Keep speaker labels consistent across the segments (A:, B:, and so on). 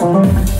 A: Thank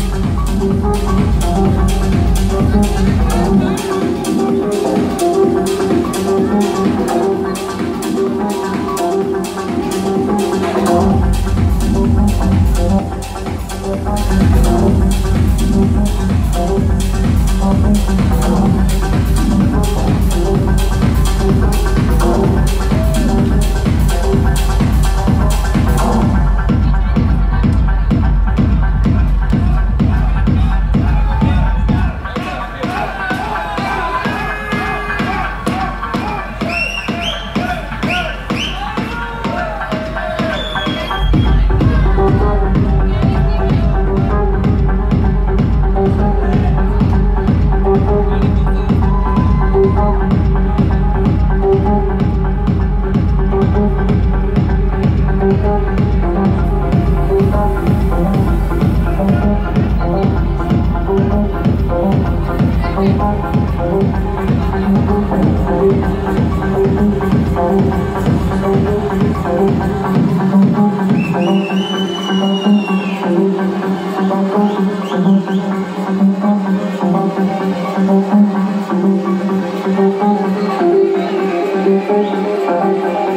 A: Müzik